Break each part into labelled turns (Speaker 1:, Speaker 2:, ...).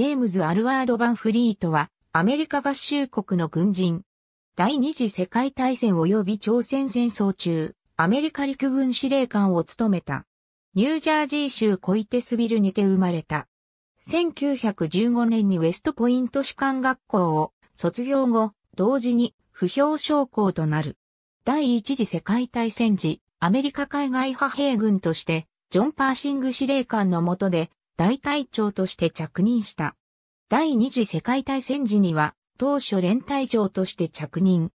Speaker 1: ジェームズ・アルワード・バンフリートは、アメリカ合衆国の軍人。第二次世界大戦及び朝鮮戦争中、アメリカ陸軍司令官を務めた。ニュージャージー州コイテスビルにて生まれた。1915年にウェストポイント士官学校を卒業後、同時に不評将校となる。第一次世界大戦時、アメリカ海外派兵軍として、ジョン・パーシング司令官の下で、大隊長として着任した。第二次世界大戦時には、当初連隊長として着任。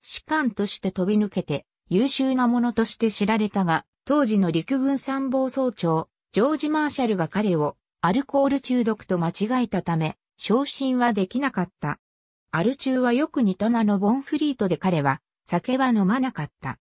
Speaker 1: 士官として飛び抜けて、優秀な者として知られたが、当時の陸軍参謀総長、ジョージ・マーシャルが彼を、アルコール中毒と間違えたため、昇進はできなかった。アル中はよく似た名のボンフリートで彼は酒は飲まなかった。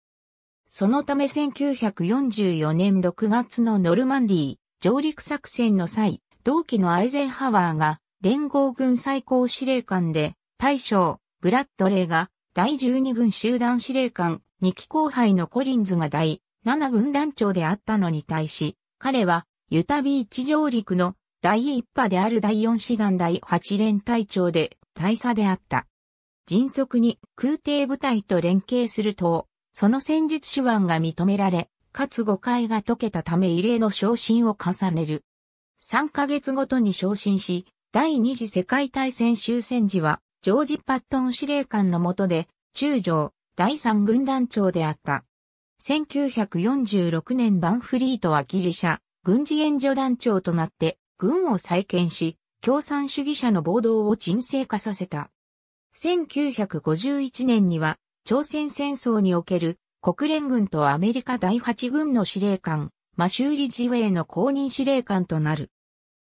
Speaker 1: そのため1944年6月のノルマンディー上陸作戦の際、同期のアイゼンハワーが連合軍最高司令官で大将ブラッドレーが第12軍集団司令官2期後輩のコリンズが第7軍団長であったのに対し、彼はユタビーチ上陸の第一波である第4師団第8連隊長で大佐であった。迅速に空挺部隊と連携すると、その戦術手腕が認められ、かつ誤解が解けたため異例の昇進を重ねる。3ヶ月ごとに昇進し、第二次世界大戦終戦時は、ジョージ・パットン司令官の下で、中将、第三軍団長であった。1946年バンフリートはギリシャ、軍事援助団長となって、軍を再建し、共産主義者の暴動を沈静化させた。1951年には、朝鮮戦争における国連軍とアメリカ第8軍の司令官、マシューリ・ジウェイの公認司令官となる。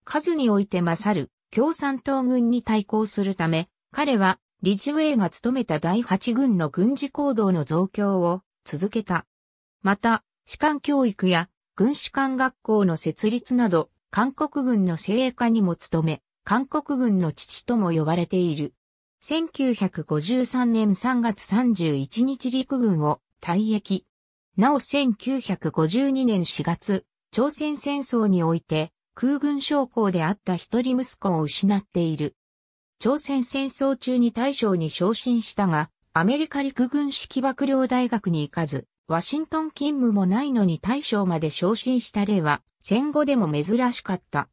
Speaker 1: 数において勝る共産党軍に対抗するため、彼はリジウェイが務めた第8軍の軍事行動の増強を続けた。また、士官教育や軍士官学校の設立など、韓国軍の精鋭化にも努め、韓国軍の父とも呼ばれている。1953年3月31日陸軍を退役。なお1952年4月、朝鮮戦争において空軍将校であった一人息子を失っている。朝鮮戦争中に大将に昇進したが、アメリカ陸軍式幕僚大学に行かず、ワシントン勤務もないのに大将まで昇進した例は戦後でも珍しかった。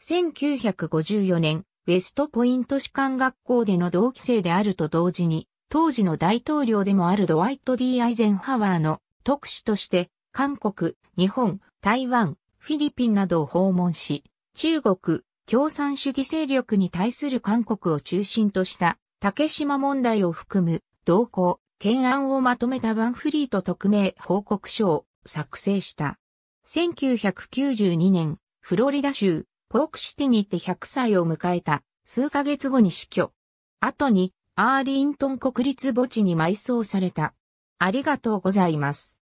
Speaker 1: 1954年、ウェストポイント士官学校での同期生であると同時に、当時の大統領でもあるドワイト・ディ・アイゼンハワーの特使として、韓国、日本、台湾、フィリピンなどを訪問し、中国、共産主義勢力に対する韓国を中心とした竹島問題を含む動向、懸案をまとめたバンフリート特命報告書を作成した。1992年、フロリダ州ポークシティにて100歳を迎えた数ヶ月後に死去。後にアーリントン国立墓地に埋葬された。ありがとうございます。